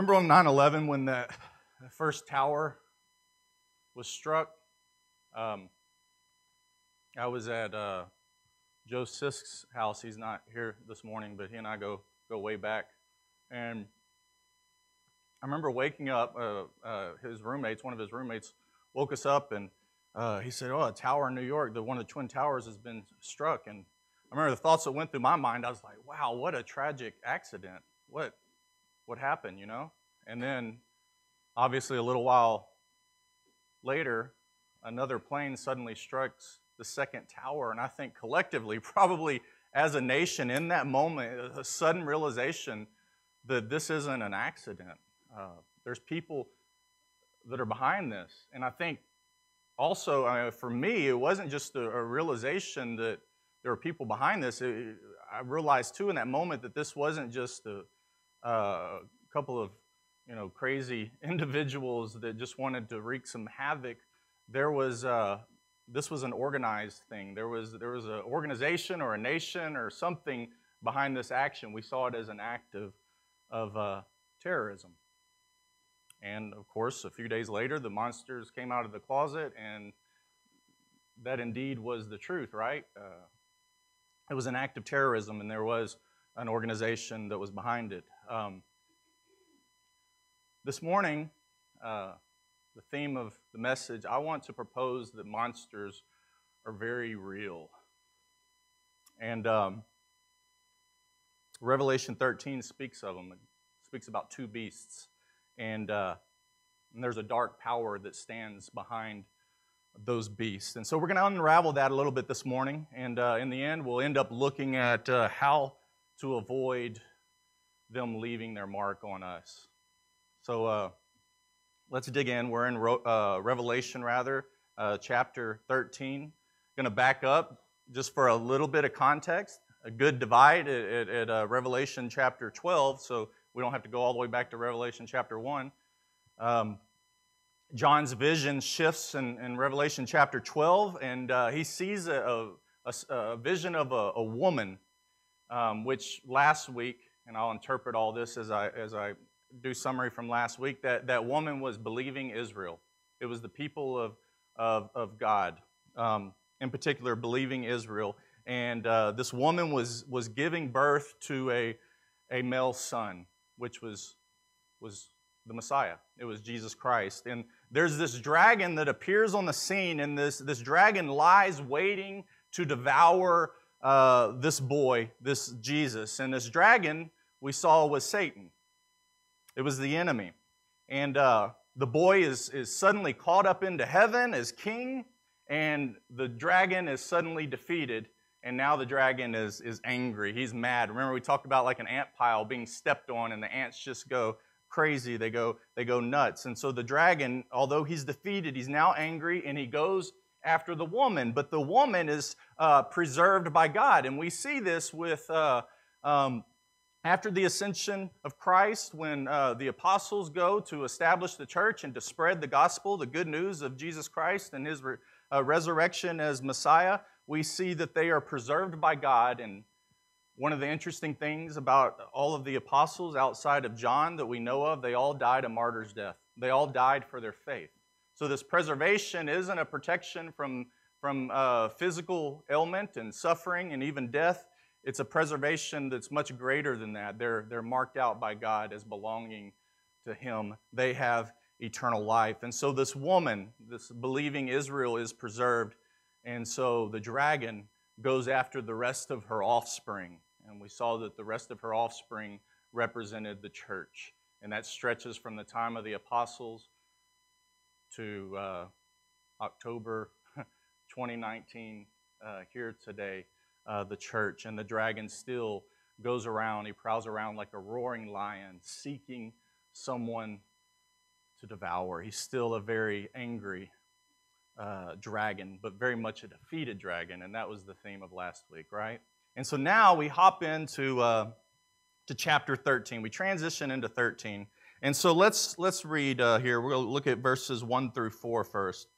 Remember on 9 11 when the, the first tower was struck? Um, I was at uh, Joe Sisk's house. He's not here this morning, but he and I go, go way back. And I remember waking up, uh, uh, his roommates, one of his roommates, woke us up and uh, he said, Oh, a tower in New York, the, one of the Twin Towers has been struck. And I remember the thoughts that went through my mind. I was like, Wow, what a tragic accident. What, what happened, you know? And then, obviously, a little while later, another plane suddenly strikes the second tower. And I think collectively, probably as a nation, in that moment, a sudden realization that this isn't an accident. Uh, there's people that are behind this. And I think also, for me, it wasn't just a, a, realization that there were people behind this. It, I realized too in that moment that this wasn't just a, uh, couple of you know crazy individuals that just wanted to wreak some havoc. There was uh, this was an organized thing. There was there was an organization or a nation or something behind this action. We saw it as an act of of uh, terrorism. And of course, a few days later, the monsters came out of the closet, and that indeed was the truth, right? Uh, it was an act of terrorism, and there was an organization that was behind it. Um, this morning, uh, the theme of the message, I want to propose that monsters are very real. And um, Revelation 13 speaks of them. It speaks about two beasts. And, uh, and there's a dark power that stands behind those beasts. And so we're going to unravel that a little bit this morning. And uh, in the end, we'll end up looking at uh, how to avoid them leaving their mark on us. So uh, let's dig in. We're in uh, Revelation, rather, uh, chapter 13. Going to back up just for a little bit of context. A good divide at, at, at uh, Revelation chapter 12, so we don't have to go all the way back to Revelation chapter 1. Um, John's vision shifts in, in, Revelation chapter 12, and uh, he sees a, a, a, vision of a, a woman, um, which last week, and I'll interpret all this as I, as I do summary from last week that that woman was believing Israel. It was the people of, of, of God, um, in particular, believing Israel. And uh, this woman was, was giving birth to a, a male son, which was, was the Messiah. It was Jesus Christ. And there's this dragon that appears on the scene, and this, this dragon lies waiting to devour uh, this boy, this Jesus. And this dragon we saw was Satan. It was the enemy. And uh, the boy is, is suddenly caught up into heaven as king, and the dragon is suddenly defeated. And now the dragon is, is angry. He's mad. Remember, we talked about like an ant pile being stepped on, and the ants just go crazy. They go, they go nuts. And so the dragon, although he's defeated, he's now angry, and he goes after the woman. But the woman is uh, preserved by God. And we see this with uh, um, after the ascension of Christ, when uh, the apostles go to establish the church and to spread the gospel, the good news of Jesus Christ and his re- uh, resurrection as Messiah, we see that they are preserved by God. And one of the interesting things about all of the apostles outside of John that we know of, they all died a martyr's death. They all died for their faith. So this preservation isn't a protection from, from uh, physical ailment and suffering and even death it's a preservation that's much greater than that. They're, they're marked out by God as belonging to Him. They have eternal life. And so this woman, this believing Israel, is preserved. And so the dragon goes after the rest of her offspring. And we saw that the rest of her offspring represented the church. And that stretches from the time of the apostles to uh, October 2019 uh, here today uh, the church. And the dragon still goes around, he prowls around like a roaring lion, seeking someone to devour. He's still a very angry uh, dragon, but very much a defeated dragon. And that was the theme of last week, right? And so now we hop into uh, to chapter 13. We transition into 13. And so let's, let's read uh, here. We'll look at verses 1 through 4 first.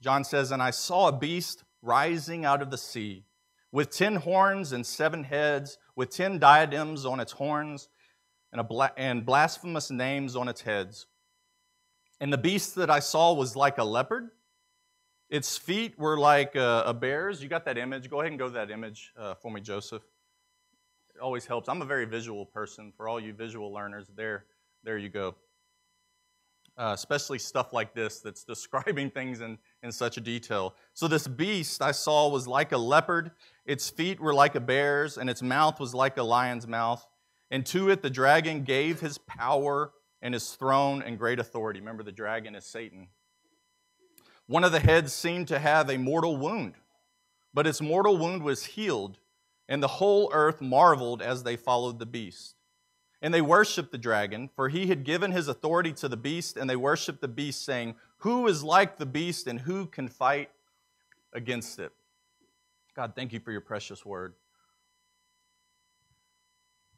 John says, And I saw a beast rising out of the sea, with ten horns and seven heads, with ten diadems on its horns and, bla- and blasphemous names on its heads. And the beast that I saw was like a leopard. Its feet were like a, a bear's. You got that image? Go ahead and go to that image uh, for me, Joseph. It always helps. I'm a very visual person. For all you visual learners, there, there you go. Uh, especially stuff like this that's describing things in, in such detail. So, this beast I saw was like a leopard, its feet were like a bear's, and its mouth was like a lion's mouth. And to it the dragon gave his power and his throne and great authority. Remember, the dragon is Satan. One of the heads seemed to have a mortal wound, but its mortal wound was healed, and the whole earth marveled as they followed the beast. And they worshiped the dragon, for he had given his authority to the beast, and they worshiped the beast, saying, Who is like the beast, and who can fight against it? God, thank you for your precious word.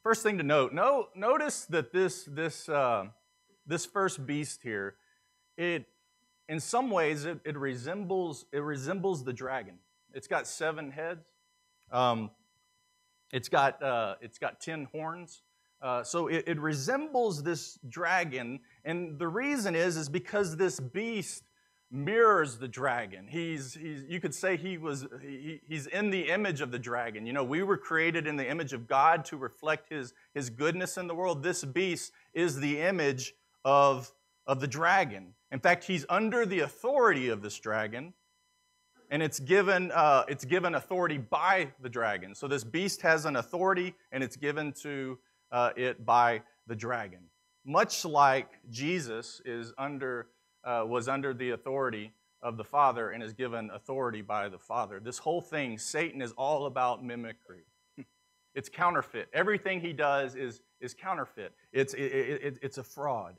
First thing to note, no, notice that this, this, uh, this first beast here, it, in some ways, it, it, resembles, it resembles the dragon. It's got seven heads. Um, it's, got, uh, it's got ten horns. Uh, so it, it, resembles this dragon, and the reason is is because this beast mirrors the dragon. He's, he's you could say he was he, he's in the image of the dragon. You know, we were created in the image of God to reflect his his goodness in the world. This beast is the image of of the dragon. In fact, he's under the authority of this dragon, and it's given uh, it's given authority by the dragon. So this beast has an authority, and it's given to uh, it by the dragon. Much like Jesus is under uh, was under the authority of the Father and is given authority by the Father. This whole thing, Satan is all about mimicry. It's counterfeit. Everything he does is, is counterfeit. It's, it, it, it's a fraud.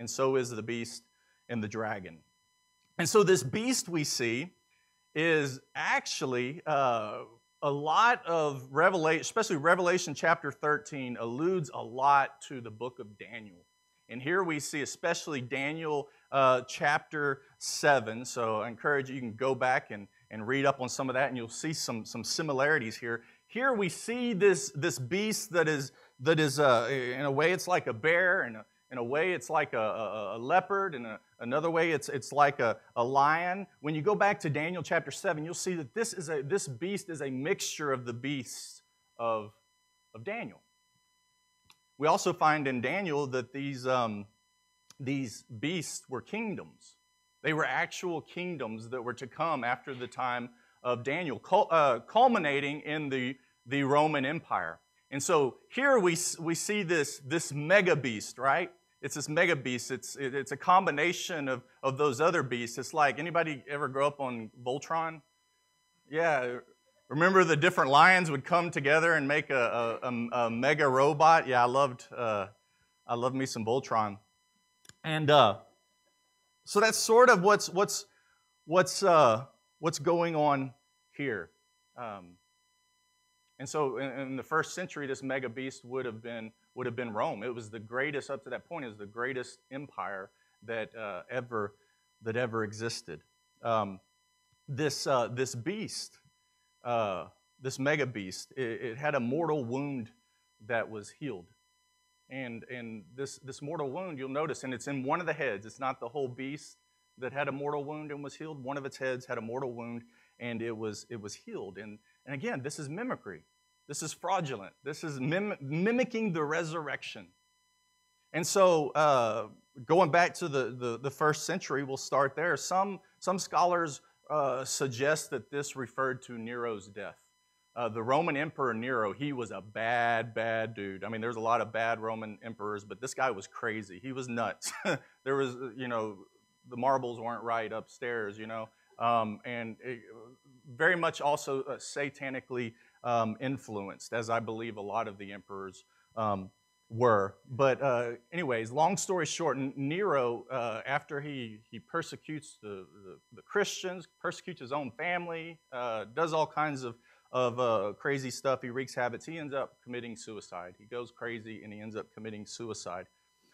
And so is the beast and the dragon. And so this beast we see is actually uh, a lot of Revelation, especially Revelation chapter 13, alludes a lot to the book of Daniel. And here we see, especially Daniel uh, chapter 7. So I encourage you, you can go back and, and read up on some of that, and you'll see some, some similarities here. Here we see this, this beast that is, that is uh, in a way, it's like a bear, and in a way, it's like a, a, a leopard, and another way, it's, it's like a, a lion. When you go back to Daniel chapter 7, you'll see that this, is a, this beast is a mixture of the beasts of, of Daniel. We also find in Daniel that these, um, these beasts were kingdoms. They were actual kingdoms that were to come after the time of Daniel, uh, culminating in the, the Roman Empire. And so here we, we see this, this mega beast, right? It's this mega beast. It's, it's a combination of, of those other beasts. It's like anybody ever grow up on Voltron? Yeah. Remember the different lions would come together and make a, a, a mega robot? Yeah, I loved, uh, I loved me some Voltron. And uh, so that's sort of what's, what's, what's, uh, what's going on here. Um, and so in, in, the first century, this mega beast would have been, would have been Rome. It was the greatest, up to that point, it was the greatest empire that, uh, ever, that ever existed. Um, this, uh, this beast, uh, this mega beast, it, it had a mortal wound that was healed. And, and this, this mortal wound, you'll notice, and it's in one of the heads. It's not the whole beast that had a mortal wound and was healed. One of its heads had a mortal wound and it was, it was healed. And, and again, this is mimicry. This is fraudulent. This is mim- mimicking the resurrection. And so, uh, going back to the, the, the, first century, we'll start there. Some, some scholars uh, suggest that this referred to Nero's death. Uh, the Roman Emperor Nero, he was a bad, bad dude. I mean, there's a lot of bad Roman emperors, but this guy was crazy. He was nuts. there was, you know, the marbles weren't right upstairs, you know, um, and it, very much also uh, satanically um, influenced, as I believe a lot of the emperors um, were. But, uh, anyways, long story short, Nero, uh, after he, he persecutes the, the, the, Christians, persecutes his own family, uh, does all kinds of of uh, crazy stuff. He wreaks havoc. He ends up committing suicide. He goes crazy and he ends up committing suicide.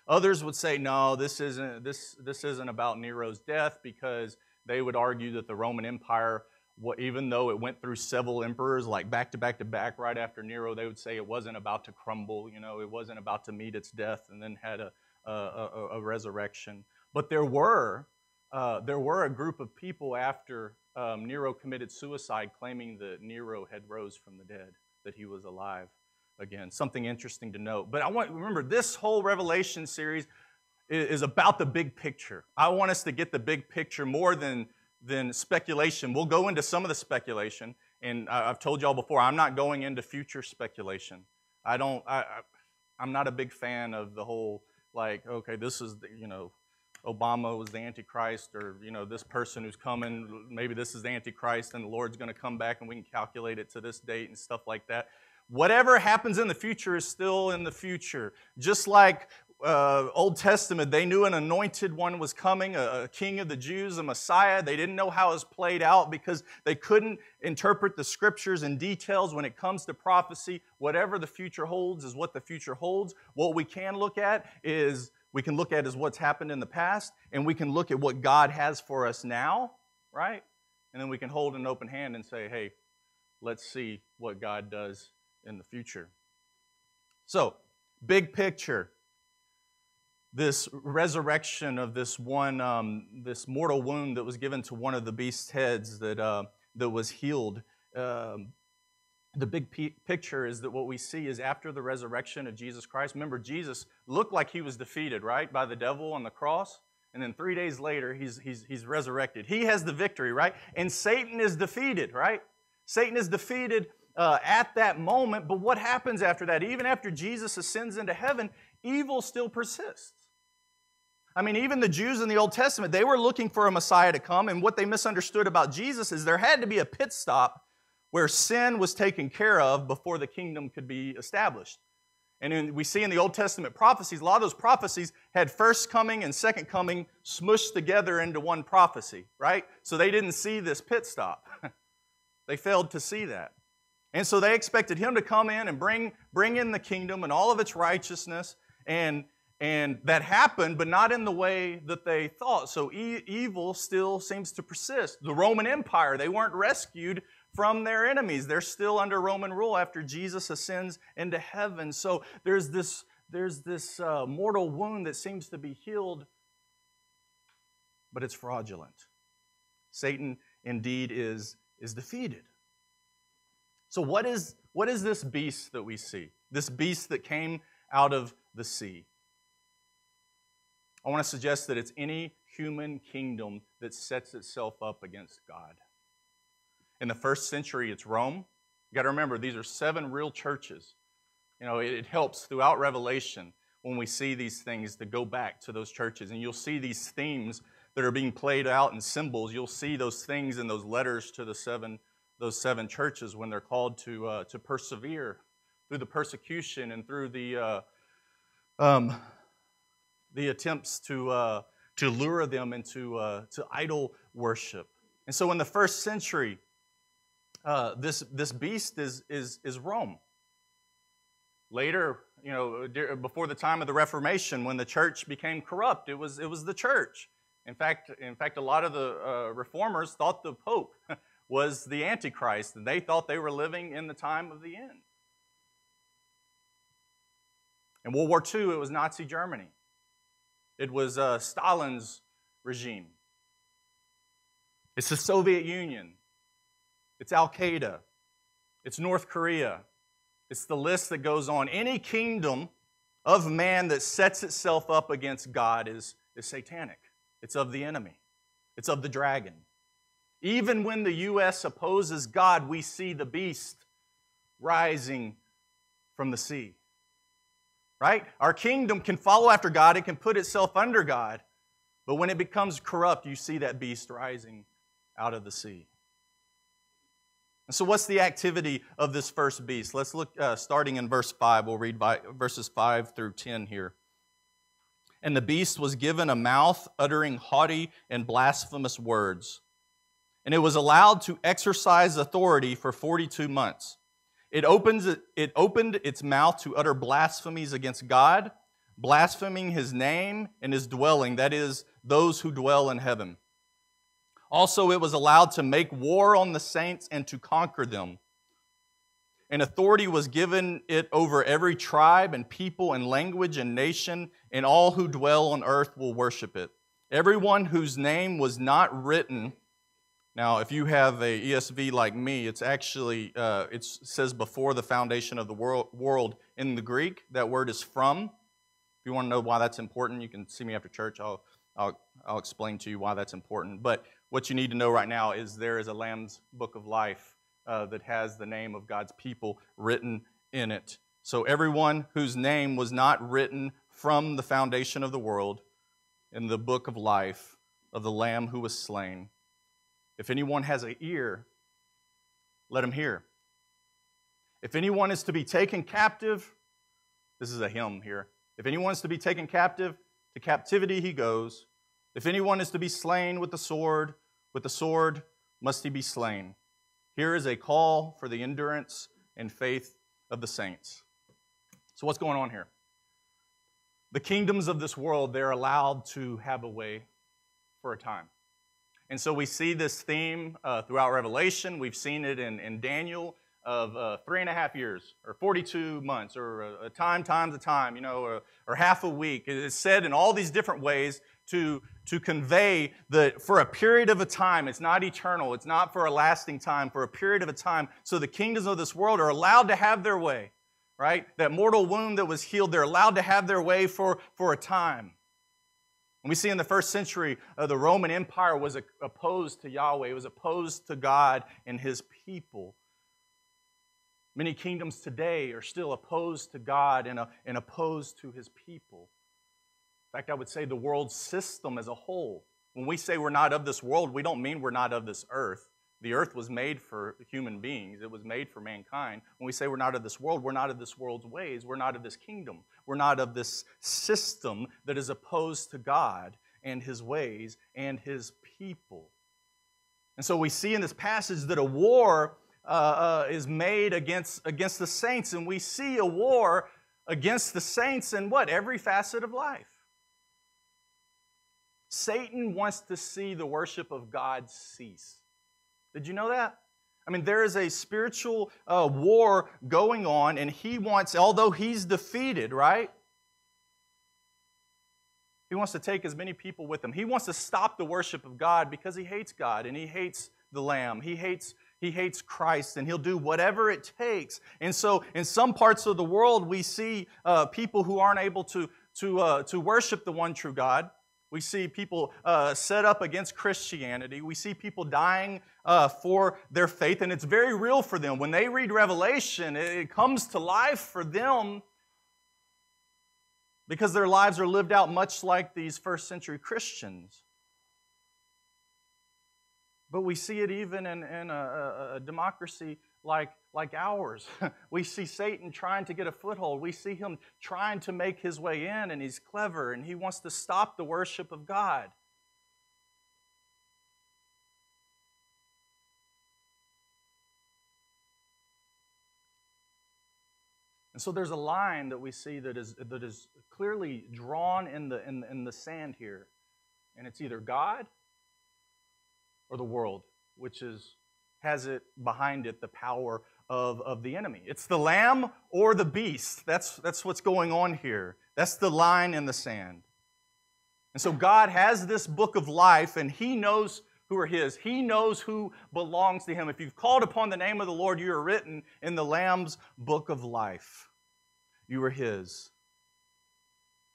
Others would say, no, this isn't, this, this isn't about Nero's death because they would argue that the Roman Empire what, even though it went through several emperors, like back to back to back, right after Nero, they would say it wasn't about to crumble, you know, it wasn't about to meet its death and then had a, a, a, a resurrection. But there were, uh, there were a group of people after um, Nero committed suicide claiming that Nero had rose from the dead, that he was alive again. Something interesting to note. But I want remember this whole Revelation series is about the big picture. I want us to get the big picture more than than speculation. We'll go into some of the speculation, and I've told y'all before, I'm not going into future speculation. I don't. I, I'm not a big fan of the whole like, okay, this is the, you know, Obama was the Antichrist, or you know, this person who's coming, maybe this is the Antichrist, and the Lord's going to come back, and we can calculate it to this date and stuff like that. Whatever happens in the future is still in the future. Just like uh, Old Testament, they knew an anointed one was coming, a, a, king of the Jews, a Messiah. They didn't know how it was played out because they couldn't interpret the scriptures in details when it comes to prophecy. Whatever the future holds is what the future holds. What we can look at is we can look at is what's happened in the past, and we can look at what God has for us now, right? And then we can hold an open hand and say, hey, let's see what God does in the future. So, big picture this resurrection of this one, um, this mortal wound that was given to one of the beast's heads that, uh, that was healed. Um, the big p- picture is that what we see is after the resurrection of Jesus Christ. Remember, Jesus looked like he was defeated, right, by the devil on the cross. And then three days later, he's, he's, he's resurrected. He has the victory, right? And Satan is defeated, right? Satan is defeated uh, at that moment. But what happens after that? Even after Jesus ascends into heaven, evil still persists. I mean, even the Jews in the Old Testament, they were looking for a Messiah to come, and what they misunderstood about Jesus is there had to be a pit stop where sin was taken care of before the kingdom could be established. And in, we see in the Old Testament prophecies, a lot of those prophecies had first coming and second coming smushed together into one prophecy, right? So they didn't see this pit stop. they failed to see that. And so they expected him to come in and bring, bring in the kingdom and all of its righteousness and and that happened, but not in the way that they thought. So e- evil still seems to persist. The Roman Empire, they weren't rescued from their enemies. They're still under Roman rule after Jesus ascends into heaven. So there's this, there's this uh, mortal wound that seems to be healed, but it's fraudulent. Satan indeed is, is defeated. So, what is, what is this beast that we see? This beast that came out of the sea? I want to suggest that it's any human kingdom that sets itself up against God. In the first century, it's Rome. You got to remember, these are seven real churches. You know, it, it helps throughout Revelation when we see these things to go back to those churches. And you'll see these themes that are being played out in symbols. You'll see those things in those letters to the seven, those seven churches when they're called to, uh, to persevere through the persecution and through the, uh, um, the attempts to, uh, to lure them into uh, to idol worship. And so in the first century, uh, this, this beast is, is, is Rome. Later, you know, before the time of the Reformation, when the church became corrupt, it was, it was the church. In fact, in fact, a lot of the uh, reformers thought the Pope was the Antichrist, and they thought they were living in the time of the end. In World War II, it was Nazi Germany. It was uh, Stalin's regime. It's the Soviet Union. It's Al Qaeda. It's North Korea. It's the list that goes on. Any kingdom of man that sets itself up against God is, is satanic. It's of the enemy, it's of the dragon. Even when the U.S. opposes God, we see the beast rising from the sea right? Our kingdom can follow after God, it can put itself under God. But when it becomes corrupt, you see that beast rising out of the sea. And so, what's the activity of this first beast? Let's look uh, starting in verse 5. We'll read by, verses 5 through 10 here. And the beast was given a mouth uttering haughty and blasphemous words. And it was allowed to exercise authority for 42 months. It, opens, it opened its mouth to utter blasphemies against God, blaspheming his name and his dwelling, that is, those who dwell in heaven. Also, it was allowed to make war on the saints and to conquer them. And authority was given it over every tribe and people and language and nation, and all who dwell on earth will worship it. Everyone whose name was not written. Now, if you have a ESV like me, it's actually uh, it says before the foundation of the world, world in the Greek. That word is from. If you want to know why that's important, you can see me after church. I'll, I'll, I'll explain to you why that's important. But what you need to know right now is there is a Lamb's Book of Life uh, that has the name of God's people written in it. So everyone whose name was not written from the foundation of the world in the book of life of the Lamb who was slain. If anyone has an ear, let him hear. If anyone is to be taken captive, this is a hymn here. If anyone is to be taken captive, to captivity he goes. If anyone is to be slain with the sword, with the sword must he be slain. Here is a call for the endurance and faith of the saints. So, what's going on here? The kingdoms of this world, they're allowed to have a way for a time. And so we see this theme uh, throughout Revelation. We've seen it in, in Daniel of uh, three and a half years, or 42 months, or a, a time times a time, you know, or, or half a week. It's said in all these different ways to, to convey that for a period of a time, it's not eternal, it's not for a lasting time, for a period of a time. So the kingdoms of this world are allowed to have their way, right? That mortal wound that was healed, they're allowed to have their way for, for a time. We see in the first century, uh, the Roman Empire was opposed to Yahweh, it was opposed to God and his people. Many kingdoms today are still opposed to God and, uh, and opposed to his people. In fact, I would say the world system as a whole. When we say we're not of this world, we don't mean we're not of this earth. The earth was made for human beings, it was made for mankind. When we say we're not of this world, we're not of this world's ways, we're not of this kingdom, we're not of this system that is opposed to God and his ways and his people. And so we see in this passage that a war uh, uh, is made against, against the saints, and we see a war against the saints in what? Every facet of life. Satan wants to see the worship of God cease. Did you know that? I mean, there is a spiritual uh, war going on, and he wants, although he's defeated, right? He wants to take as many people with him. He wants to stop the worship of God because he hates God and he hates the Lamb. He hates, he hates Christ, and he'll do whatever it takes. And so, in some parts of the world, we see uh, people who aren't able to, to, uh, to worship the one true God. We see people uh, set up against Christianity. We see people dying uh, for their faith, and it's very real for them. When they read Revelation, it, it comes to life for them because their lives are lived out much like these first century Christians. But we see it even in, in a, a, a democracy like, like ours. we see Satan trying to get a foothold. We see him trying to make his way in, and he's clever, and he wants to stop the worship of God. And so there's a line that we see that is, that is clearly drawn in the, in, in the sand here. And it's either God or the world, which is has it behind it the power of, of the enemy. It's the lamb or the beast. That's, that's what's going on here. That's the line in the sand. And so God has this book of life, and He knows who are His. He knows who belongs to Him. If you've called upon the name of the Lord, you are written in the Lamb's book of life. You are His.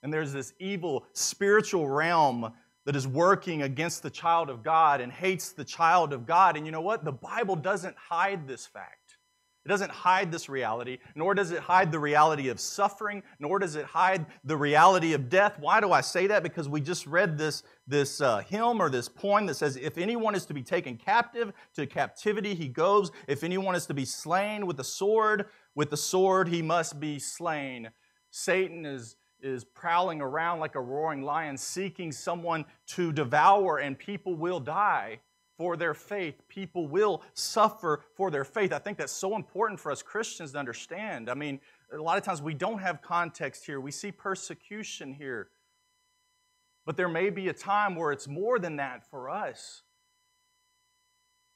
And there's this evil spiritual realm that is working against the child of God and hates the child of God. And you know what? The Bible doesn't hide this fact. It doesn't hide this reality, nor does it hide the reality of suffering, nor does it hide the reality of death. Why do I say that? Because we just read this, this uh, hymn or this poem that says, If anyone is to be taken captive, to captivity he goes. If anyone is to be slain with the sword, with the sword he must be slain. Satan is is prowling around like a roaring lion, seeking someone to devour, and people will die for their faith. People will suffer for their faith. I think that's so important for us Christians to understand. I mean, a lot of times we don't have context here, we see persecution here. But there may be a time where it's more than that for us.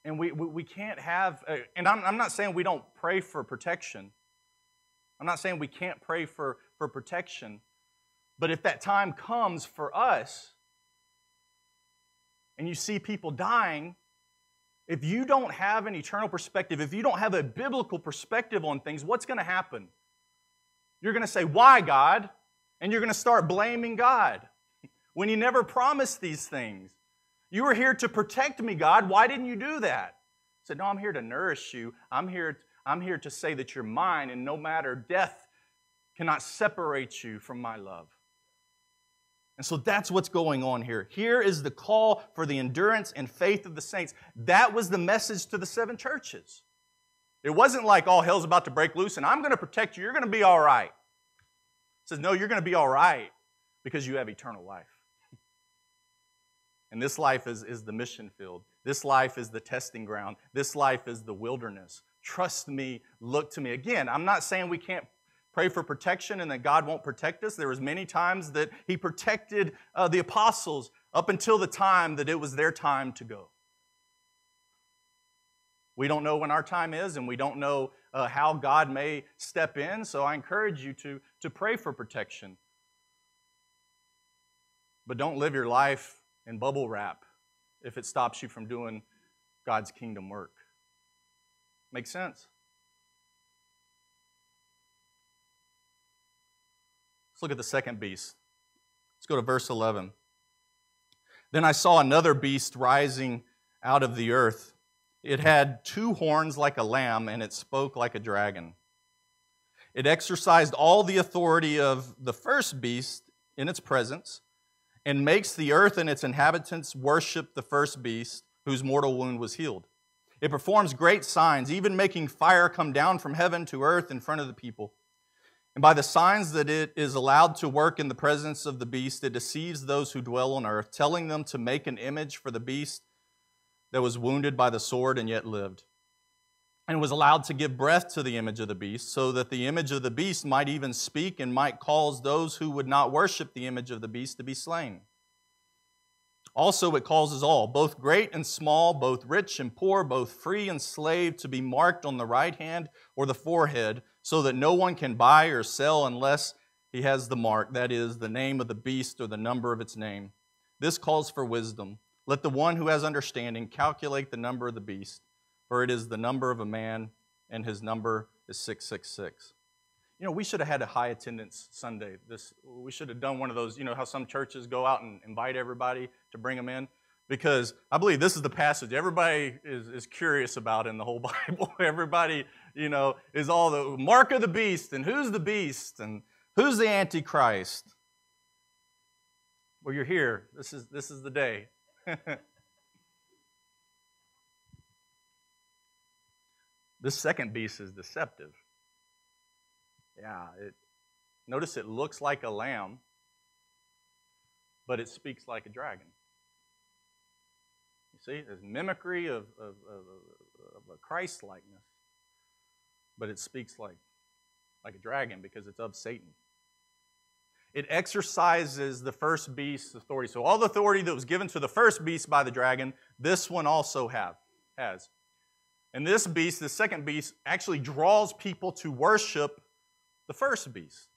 And we, we, we can't have, and I'm, I'm not saying we don't pray for protection. I'm not saying we can't pray for, for protection. But if that time comes for us, and you see people dying, if you don't have an eternal perspective, if you don't have a biblical perspective on things, what's going to happen? You're going to say, Why, God? And you're going to start blaming God when He never promised these things. You were here to protect me, God. Why didn't you do that? I said, No, I'm here to nourish you. I'm here, I'm here to say that you're mine, and no matter death cannot separate you from my love. And so that's what's going on here. Here is the call for the endurance and faith of the saints. That was the message to the seven churches. It wasn't like all hell's about to break loose and I'm going to protect you. You're going to be all right. It says, no, you're going to be all right because you have eternal life. And this life is, is the mission field. This life is the testing ground. This life is the wilderness. Trust me, look to me. Again, I'm not saying we can't pray for protection and that God won't protect us. There was many times that he protected uh, the apostles up until the time that it was their time to go. We don't know when our time is, and we don't know uh, how God may step in, so I encourage you to, to pray for protection. But don't live your life in bubble wrap if it stops you from doing God's kingdom work. Make sense? Let's look at the second beast. Let's go to verse 11. Then I saw another beast rising out of the earth. It had two horns like a lamb, and it spoke like a dragon. It exercised all the authority of the first beast in its presence, and makes the earth and its inhabitants worship the first beast whose mortal wound was healed. It performs great signs, even making fire come down from heaven to earth in front of the people. And by the signs that it is allowed to work in the presence of the beast, it deceives those who dwell on earth, telling them to make an image for the beast that was wounded by the sword and yet lived. And was allowed to give breath to the image of the beast, so that the image of the beast might even speak and might cause those who would not worship the image of the beast to be slain. Also, it causes all, both great and small, both rich and poor, both free and slave, to be marked on the right hand or the forehead so that no one can buy or sell unless he has the mark, that is, the name of the beast or the number of its name. This calls for wisdom. Let the one who has understanding calculate the number of the beast, for it is the number of a man, and his number is 666. You know, we should have had a high attendance Sunday. This, we should have done one of those, you know, how some churches go out and invite everybody to bring them in because I believe this is the passage everybody is, is curious about in the whole Bible. everybody, you know, is all the mark of the beast and who's the beast and who's the Antichrist. Well, you're here. This is, this is the day. this second beast is deceptive. Yeah, it, notice it looks like a lamb, but it speaks like a dragon. You see, there's mimicry of, of, of, of a Christ likeness, but it speaks like, like a dragon because it's of Satan. It exercises the first beast's authority. So all the authority that was given to the first beast by the dragon, this one also have, has. And this beast, the second beast, actually draws people to worship the first beast.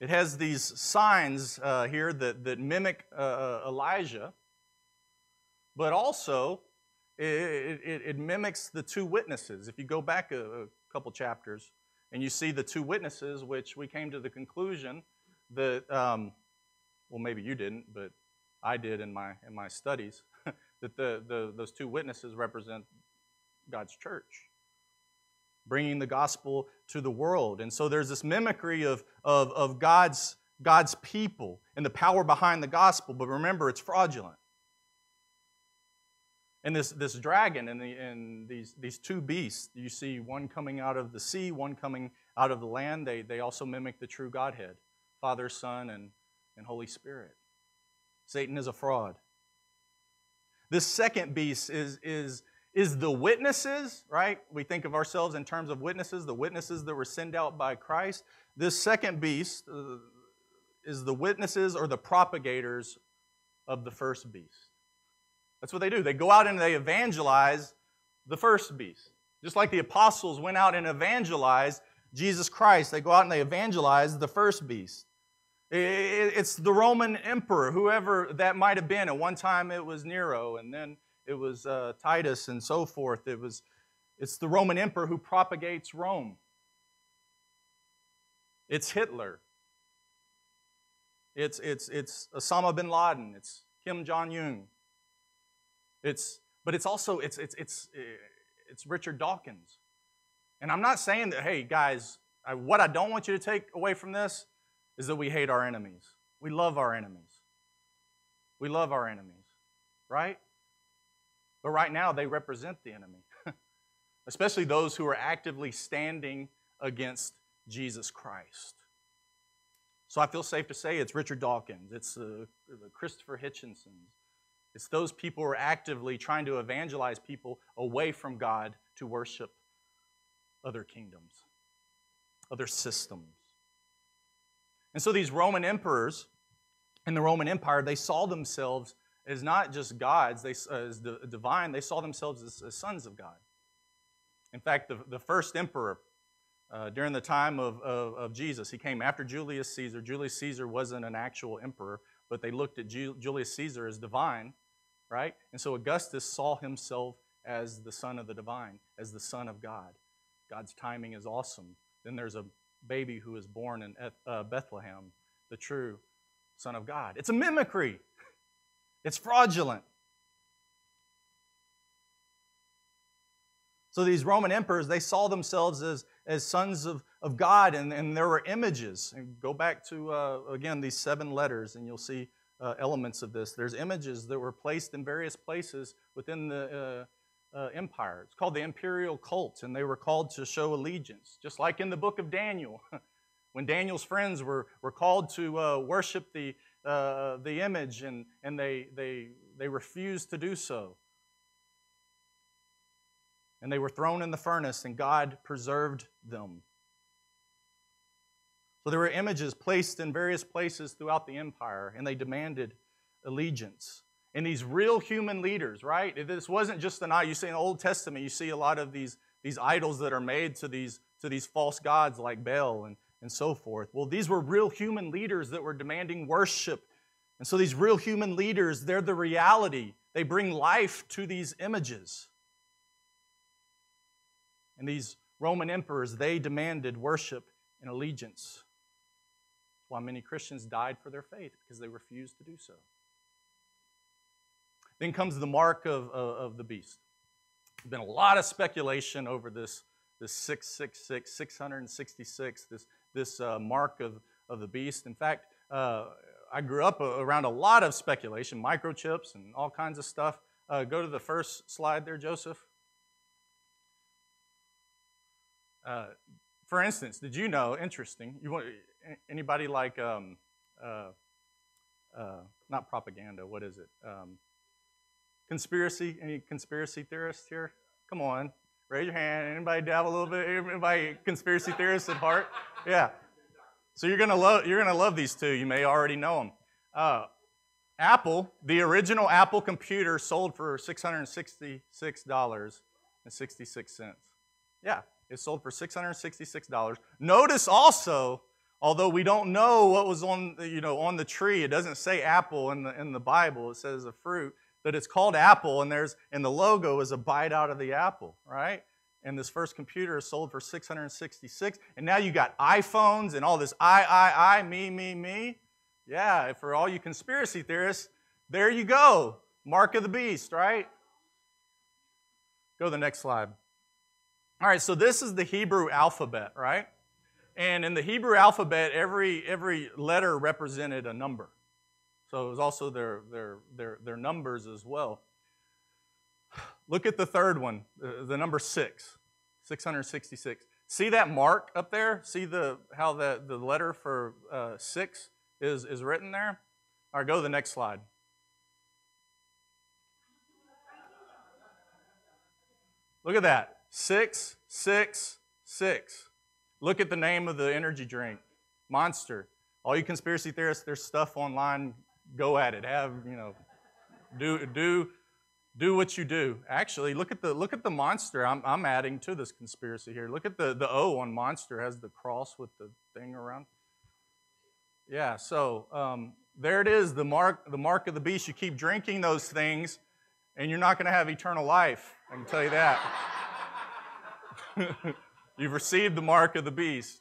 It has these signs uh, here that, that mimic uh, uh Elijah but also it, it, it, mimics the two witnesses. If you go back a, a couple chapters and you see the two witnesses, which we came to the conclusion that, um, well, maybe you didn't, but I did in my, in my studies, that the, the, those two witnesses represent God's church, bringing the gospel to the world. And so there's this mimicry of, of, of God's, God's people and the power behind the gospel, but remember, it's fraudulent. And this, this dragon and, the, and these, these two beasts, you see one coming out of the sea, one coming out of the land. They, they also mimic the true Godhead Father, Son, and, and Holy Spirit. Satan is a fraud. This second beast is, is, is the witnesses, right? We think of ourselves in terms of witnesses, the witnesses that were sent out by Christ. This second beast uh, is the witnesses or the propagators of the first beast. That's what they do. They go out and they evangelize the first beast. Just like the apostles went out and evangelized Jesus Christ, they go out and they evangelize the first beast. It's the Roman emperor, whoever that might have been. At one time it was Nero, and then it was uh, Titus, and so forth. It was, it's the Roman emperor who propagates Rome. It's Hitler. It's, it's, it's Osama bin Laden. It's Kim Jong Un. It's, but it's also it's, it's, it's, it's Richard Dawkins. And I'm not saying that, hey, guys, I, what I don't want you to take away from this is that we hate our enemies. We love our enemies. We love our enemies, right? But right now, they represent the enemy, especially those who are actively standing against Jesus Christ. So I feel safe to say it's Richard Dawkins, it's uh, Christopher Hitchens, it's those people who are actively trying to evangelize people away from God to worship other kingdoms, other systems. And so these Roman emperors in the Roman Empire, they saw themselves as not just gods, they, as the, divine, they saw themselves as, as sons of God. In fact, the, the first emperor uh, during the time of, of, of, Jesus, he came after Julius Caesar. Julius Caesar wasn't an actual emperor, but they looked at Julius Caesar as divine, right? And so Augustus saw himself as the son of the divine, as the son of God. God's timing is awesome. Then there's a baby who is born in uh, Bethlehem, the true Son of God. It's a mimicry, it's fraudulent. So these Roman emperors, they saw themselves as, as sons of, of God, and, and there were images. And go back to, uh, again, these seven letters, and you'll see uh, elements of this. There's images that were placed in various places within the, uh, uh, empire. It's called the imperial cult, and they were called to show allegiance, just like in the book of Daniel. when Daniel's friends were, were called to uh, worship the, uh, the image, and, and they, they, they refused to do so. And they were thrown in the furnace, and God preserved them. So there were images placed in various places throughout the empire, and they demanded allegiance and these real human leaders, right? This wasn't just an eye. You see in the Old Testament, you see a lot of these, these idols that are made to these, to these false gods like Baal and, and so forth. Well, these were real human leaders that were demanding worship. And so these real human leaders, they're the reality. They bring life to these images. And these Roman emperors, they demanded worship and allegiance. Why many Christians died for their faith, because they refused to do so. Then comes the mark of, of, of the beast. There's been a lot of speculation over this, this 666, 666, this, this uh, mark of, of the beast. In fact, uh, I grew up around a lot of speculation, microchips and all kinds of stuff. Uh, go to the first slide there, Joseph. Uh, for instance, did you know? Interesting. You want anybody like um, uh, uh, not propaganda? What is it? Um, Conspiracy? Any conspiracy theorists here? Come on, raise your hand. Anybody dabble a little bit? Anybody conspiracy theorists at heart? Yeah. So you're gonna love you're gonna love these two. You may already know them. Uh, Apple, the original Apple computer, sold for six hundred sixty-six dollars and sixty-six cents. Yeah, it sold for six hundred sixty-six dollars. Notice also, although we don't know what was on you know on the tree, it doesn't say apple in the in the Bible. It says a fruit that it's called Apple, and there's and the logo is a bite out of the apple, right? And this first computer is sold for 666, and now you got iPhones and all this I, I, I, me, me, me. Yeah, for all you conspiracy theorists, there you go. Mark of the beast, right? Go to the next slide. All right, so this is the Hebrew alphabet, right? And in the Hebrew alphabet, every, every letter represented a number. So it was also their, their, their, their numbers as well. Look at the third one, the, the number six, 666. See that mark up there? See the, how the, the letter for uh, six is, is written there? All right, go to the next slide. Look at that. Six, six, six. Look at the name of the energy drink Monster. All you conspiracy theorists, there's stuff online go at it. Have, you know, do, do, do what you do. Actually, look at the look at the monster. I'm, I'm adding to this conspiracy here. Look at the the O on monster has the cross with the thing around. Yeah, so um, there it is, the mark the mark of the beast. You keep drinking those things, and you're not going to have eternal life. I can tell you that. You've received the mark of the beast.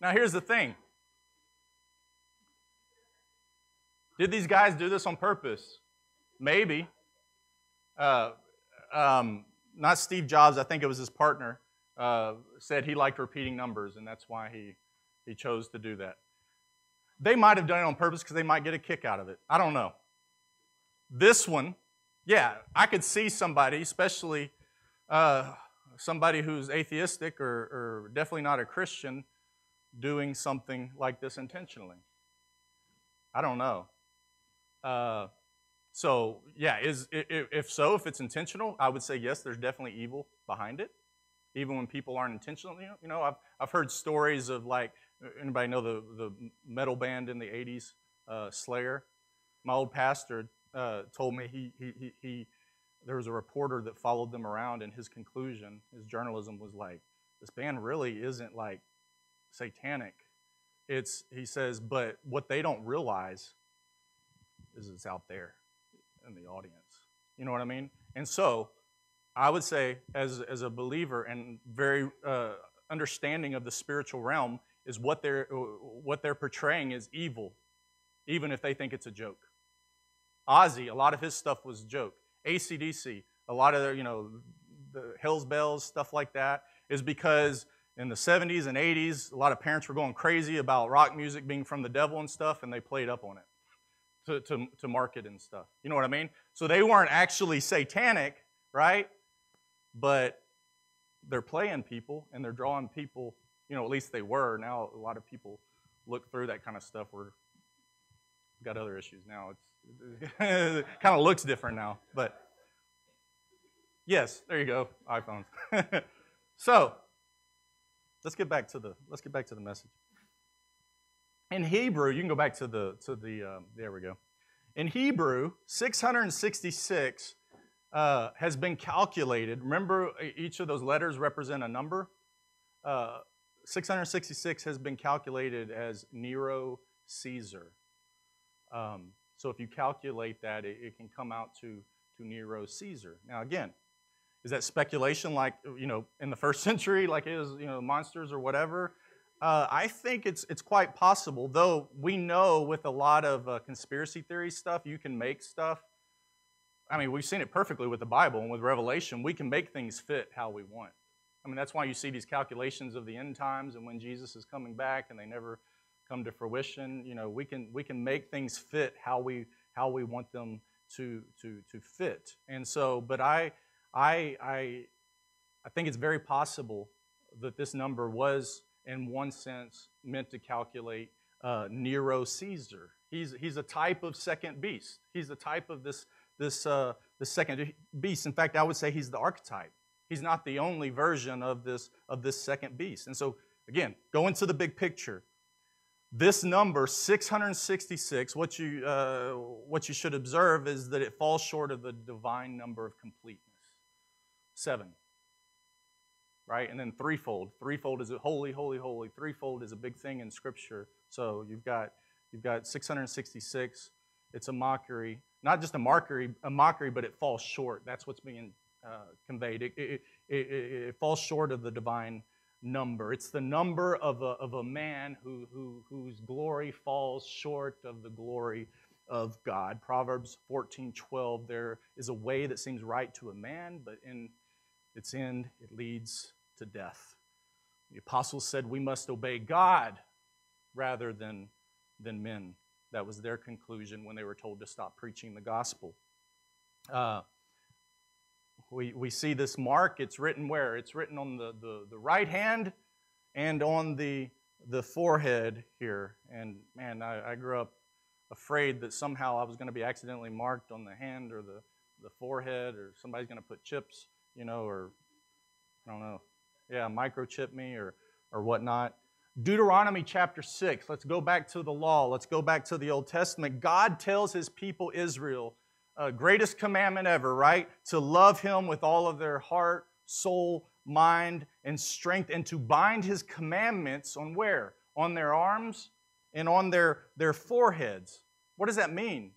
Now, here's the thing Did these guys do this on purpose? Maybe. Uh, um, not Steve Jobs, I think it was his partner, uh, said he liked repeating numbers, and that's why he, he chose to do that. They might have done it on purpose because they might get a kick out of it. I don't know. This one, yeah, I could see somebody, especially uh, somebody who's atheistic or, or definitely not a Christian, doing something like this intentionally. I don't know. Uh, so yeah, is if so, if it's intentional, I would say yes. There's definitely evil behind it, even when people aren't intentional. You know, I've I've heard stories of like anybody know the the metal band in the '80s, uh, Slayer. My old pastor uh, told me he, he he he there was a reporter that followed them around, and his conclusion, his journalism was like, this band really isn't like satanic. It's he says, but what they don't realize is it's out there in the audience. You know what I mean? And so, I would say, as, as a believer and very uh, understanding of the spiritual realm, is what they're, what they're portraying is evil, even if they think it's a joke. Ozzy, a lot of his stuff was joke. ACDC, a lot of their, you know, the Hell's Bells, stuff like that, is because in the 70s and 80s, a lot of parents were going crazy about rock music being from the devil and stuff, and they played up on it to, to, to market and stuff. You know what I mean? So they weren't actually satanic, right? But they're playing people and they're drawing people, you know, at least they were. Now a lot of people look through that kind of stuff. We're got other issues now. It's, it kind of looks different now, but yes, there you go, iPhones. so let's get back to the let's get back to the message. In Hebrew, you can go back to the, to the um, there we go. In Hebrew, 666 uh, has been calculated. Remember, each of those letters represent a number. Uh, 666 has been calculated as Nero Caesar. Um, so if you calculate that, it, it, can come out to, to Nero Caesar. Now, again, is that speculation like, you know, in the first century, like it was, you know, monsters or whatever? Uh, I think it's, it's quite possible, though we know with a lot of uh, conspiracy theory stuff, you can make stuff. I mean, we've seen it perfectly with the Bible and with Revelation. We can make things fit how we want. I mean, that's why you see these calculations of the end times and when Jesus is coming back and they never come to fruition. You know, we can, we can make things fit how we, how we want them to, to, to fit. And so, but I, I, I, I think it's very possible that this number was in one sense, meant to calculate uh, Nero Caesar. He's, he's a type of second beast. He's a type of this, this, uh, the second beast. In fact, I would say he's the archetype. He's not the only version of this, of this second beast. And so, again, go into the big picture. This number, 666, what you, uh, what you should observe is that it falls short of the divine number of completeness. Seven right? And then threefold. Threefold is a holy, holy, holy. Threefold is a big thing in Scripture. So you've got you've got 666. It's a mockery, not just a mockery, a mockery, but it falls short. That's what's being uh, conveyed. It, it, it, it, falls short of the divine number. It's the number of a, of a man who, who, whose glory falls short of the glory of God. Proverbs 14 12, there is a way that seems right to a man, but in its end, it leads to death. The apostles said we must obey God rather than, than men. That was their conclusion when they were told to stop preaching the gospel. Uh, we, we see this mark. It's written where? It's written on the, the, the right hand and on the, the forehead here. And man, I, I grew up afraid that somehow I was going to be accidentally marked on the hand or the, the forehead or somebody's going to put chips, you know, or I don't know, yeah, microchip me or, or whatnot. Deuteronomy chapter 6. Let's go back to the law. Let's go back to the Old Testament. God tells his people Israel, uh, greatest commandment ever, right? To love him with all of their heart, soul, mind, and strength, and to bind his commandments on where? On their arms and on their, their foreheads. What does that mean?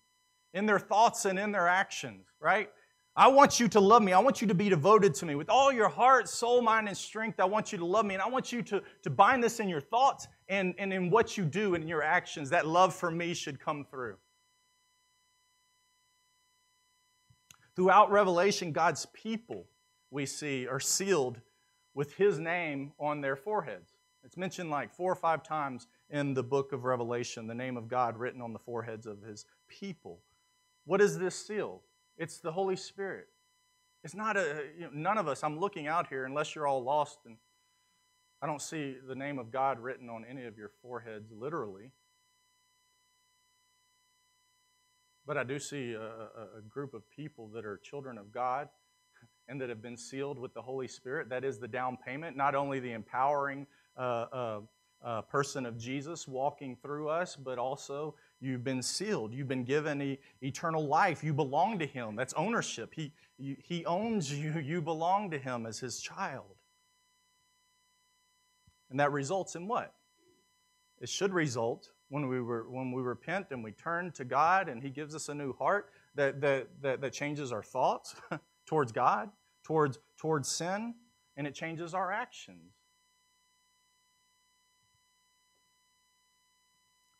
In their thoughts and in their actions, right? I want you to love me. I want you to be devoted to me. With all your heart, soul, mind, and strength, I want you to love me. And I want you to, to bind this in your thoughts and, and in what you do and in your actions. That love for me should come through. Throughout Revelation, God's people, we see, are sealed with His name on their foreheads. It's mentioned like four or five times in the book of Revelation, the name of God written on the foreheads of His people. What is this seal? It's the Holy Spirit. It's not a, you know, none of us, I'm looking out here, unless you're all lost, and I don't see the name of God written on any of your foreheads literally. But I do see a, a, group of people that are children of God and that have been sealed with the Holy Spirit. That is the down payment, not only the empowering uh, uh, uh, person of Jesus walking through us, but also You've been sealed. You've been given e- eternal life. You belong to Him. That's ownership. He, you, he owns you. You belong to Him as His child. And that results in what? It should result when we, were, when we repent and we turn to God and He gives us a new heart that, that, that, that changes our thoughts towards God, towards, towards sin, and it changes our actions.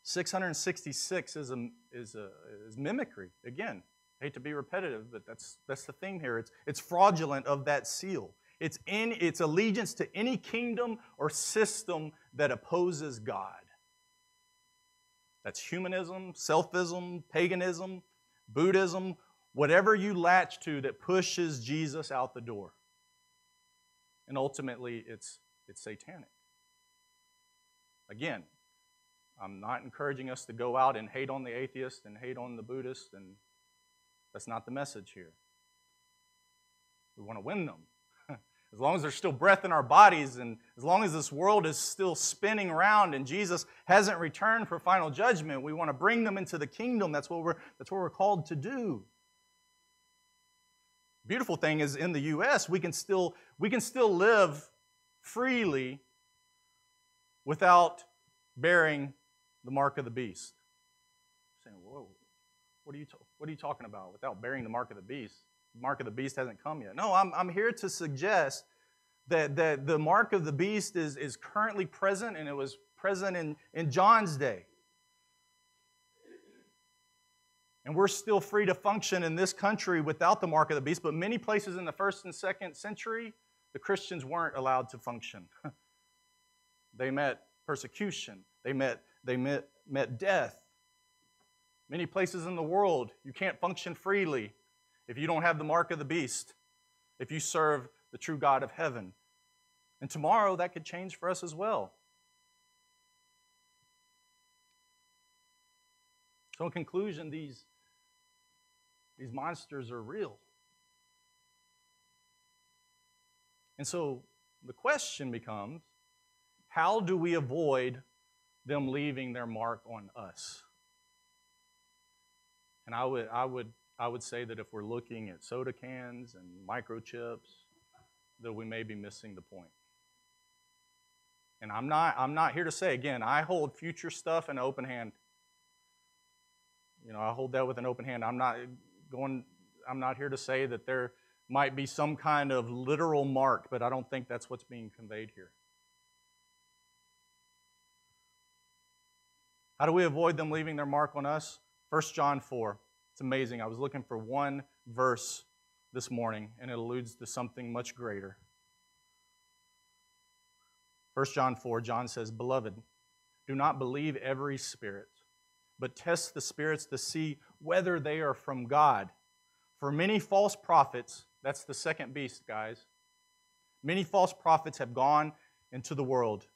666 is, a, is, a, is mimicry. Again, I hate to be repetitive, but that's, that's the theme here. It's, it's fraudulent of that seal. It's, in, it's allegiance to any kingdom or system that opposes God. That's humanism, selfism, paganism, Buddhism, whatever you latch to that pushes Jesus out the door. And ultimately, it's, it's satanic. Again, I'm not encouraging us to go out and hate on the atheist and hate on the Buddhist, and that's not the message here. We want to win them. As long as there's still breath in our bodies, and as long as this world is still spinning around and Jesus hasn't returned for final judgment, we want to bring them into the kingdom. That's what we're, that's what we're called to do. Beautiful thing is in the U.S., we can still, we can still live freely without bearing the mark of the beast. saying, whoa, what are you, what are you talking about without bearing the mark of the beast? Mark of the beast hasn't come yet. No, I'm, I'm here to suggest that, that the mark of the beast is, is currently present and it was present in, in John's day. And we're still free to function in this country without the mark of the beast, but many places in the first and second century, the Christians weren't allowed to function. they met persecution, they met they met, met death. Many places in the world, you can't function freely if you don't have the mark of the beast, if you serve the true God of heaven. And tomorrow, that could change for us as well. So, in conclusion, these, these monsters are real. And so the question becomes how do we avoid them leaving their mark on us. And I would, I would, I would say that if we're looking at soda cans and microchips, that we may be missing the point. And I'm not, I'm not here to say, again, I hold future stuff in open hand. You know, I hold that with an open hand. I'm not going, I'm not here to say that there might be some kind of literal mark, but I don't think that's what's being conveyed here. How do we avoid them leaving their mark on us? 1 John 4. It's amazing. I was looking for one verse this morning, and it alludes to something much greater. 1 John 4, John says, Beloved, do not believe every spirit, but test the spirits to see whether they are from God. For many false prophets, that's the second beast, guys, many false prophets have gone into the world.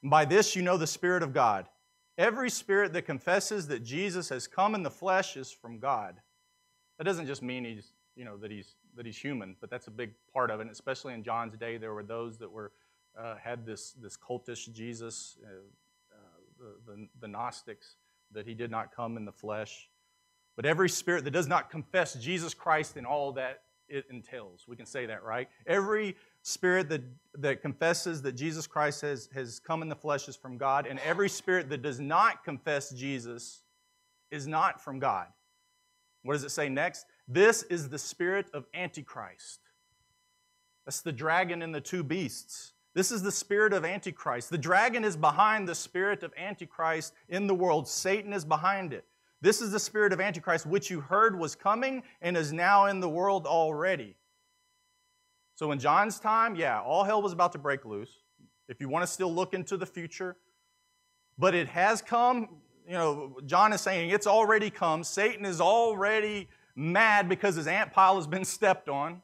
And by this you know the Spirit of God. Every spirit that confesses that Jesus has come in the flesh is from God. That doesn't just mean he's, you know, that he's that he's human, but that's a big part of it. And especially in John's day, there were those that were uh, had this, this cultish Jesus, uh, uh, the, the, the Gnostics, that he did not come in the flesh. But every spirit that does not confess Jesus Christ and all that it entails, we can say that, right? Every spirit that, that confesses that Jesus Christ has, has come in the flesh is from God, and every spirit that does not confess Jesus is not from God. What does it say next? This is the spirit of Antichrist. That's the dragon and the two beasts. This is the spirit of Antichrist. The dragon is behind the spirit of Antichrist in the world. Satan is behind it. This is the spirit of Antichrist, which you heard was coming and is now in the world already. So in John's time, yeah, all hell was about to break loose. If you want to still look into the future, but it has come, you know, John is saying it's already come. Satan is already mad because his ant pile has been stepped on.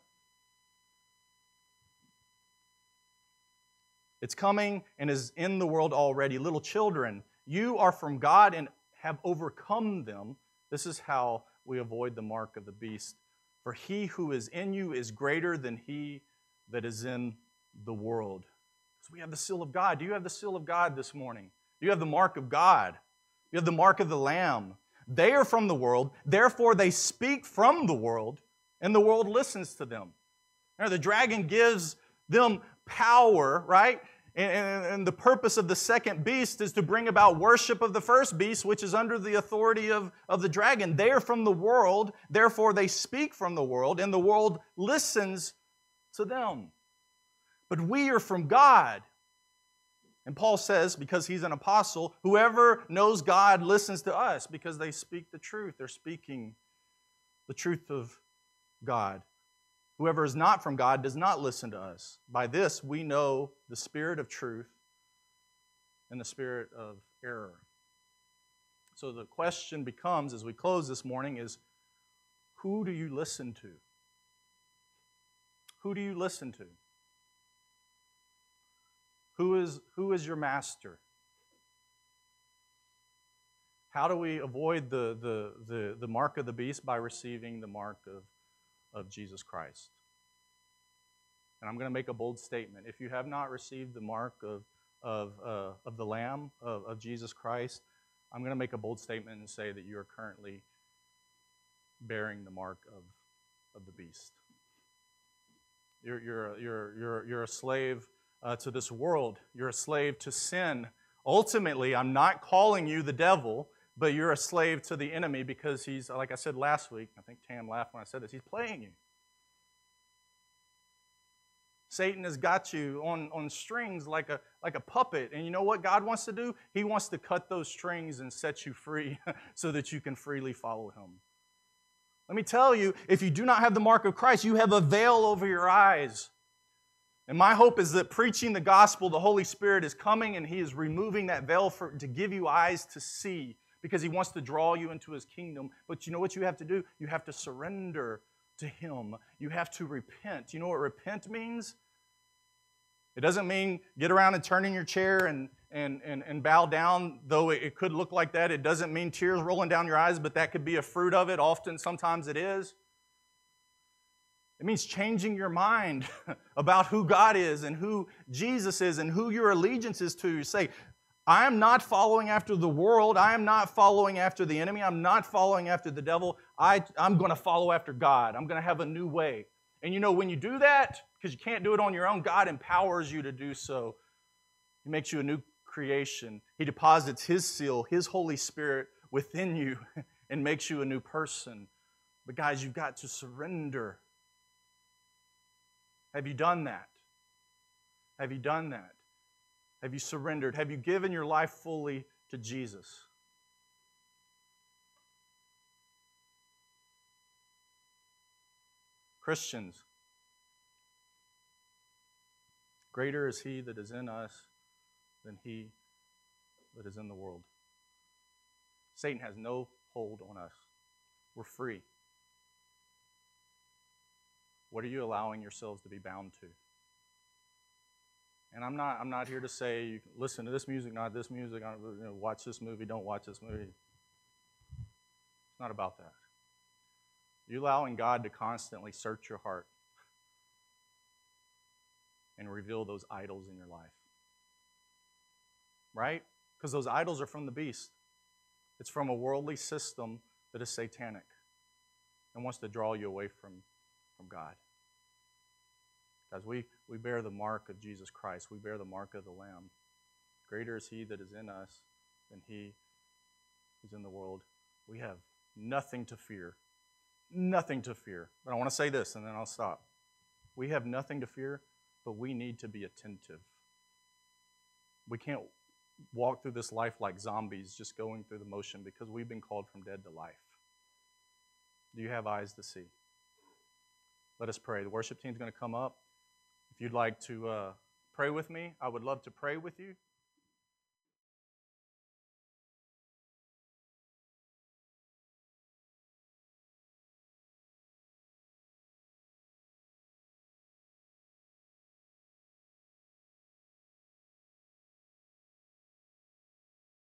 It's coming and is in the world already. Little children, you are from God and have overcome them. This is how we avoid the mark of the beast. For he who is in you is greater than he that is in the world. So we have the seal of God. Do you have the seal of God this morning? Do you have the mark of God? You have the mark of the Lamb. They are from the world, therefore they speak from the world, and the world listens to them. Now, the dragon gives them power, right? And, and, the purpose of the second beast is to bring about worship of the first beast, which is under the authority of, of the dragon. They are from the world, therefore they speak from the world, and the world listens to them. But we are from God. And Paul says, because he's an apostle, whoever knows God listens to us because they speak the truth. They're speaking the truth of God. Whoever is not from God does not listen to us. By this we know the spirit of truth and the spirit of error. So the question becomes, as we close this morning, is who do you listen to? Who do you listen to? Who is, who is your master? How do we avoid the, the, the, the mark of the beast? By receiving the mark of of Jesus Christ. And I'm going to make a bold statement. If you have not received the mark of, of, uh, of the Lamb, of, of Jesus Christ, I'm going to make a bold statement and say that you are currently bearing the mark of, of the beast. You're, you're, you're, you're, you're a slave uh, to this world, you're a slave to sin. Ultimately, I'm not calling you the devil but you're a slave to the enemy because he's, like I said last week, I think Tam laughed when I said this, he's playing you. Satan has got you on, on strings like a, like a puppet. And you know what God wants to do? He wants to cut those strings and set you free so that you can freely follow him. Let me tell you, if you do not have the mark of Christ, you have a veil over your eyes. And my hope is that preaching the gospel, the Holy Spirit is coming and He is removing that veil for, to give you eyes to see because he wants to draw you into his kingdom. But you know what you have to do? You have to surrender to him. You have to repent. You know what repent means? It doesn't mean get around and turn in your chair and, and, and, and bow down, though it, could look like that. It doesn't mean tears rolling down your eyes, but that could be a fruit of it. Often, sometimes it is. It means changing your mind about who God is and who Jesus is and who your allegiance is to. You say, I am not following after the world. I am not following after the enemy. I'm not following after the devil. I, I'm going to follow after God. I'm going to have a new way. And you know, when you do that, because you can't do it on your own, God empowers you to do so. He makes you a new creation. He deposits His seal, His Holy Spirit within you, and makes you a new person. But guys, you've got to surrender. Have you done that? Have you done that? Have you surrendered? Have you given your life fully to Jesus? Christians, greater is He that is in us than He that is in the world. Satan has no hold on us. We're free. What are you allowing yourselves to be bound to? And I'm not, I'm not here to say, listen to this music, not this music, you know, watch this movie, don't watch this movie. It's not about that. You're allowing God to constantly search your heart. and reveal those idols in your life. Right? Because those idols are from the beast. It's from a worldly system that is satanic and wants to draw you away from, from God. Guys, we, we bear the mark of Jesus Christ. We bear the mark of the Lamb. Greater is He that is in us than He who's in the world. We have nothing to fear. Nothing to fear. But I want to say this and then I'll stop. We have nothing to fear, but we need to be attentive. We can't walk through this life like zombies, just going through the motion because we've been called from dead to life. Do you have eyes to see? Let us pray. The worship team's going to come up. If you'd like to uh, pray with me, I would love to pray with you.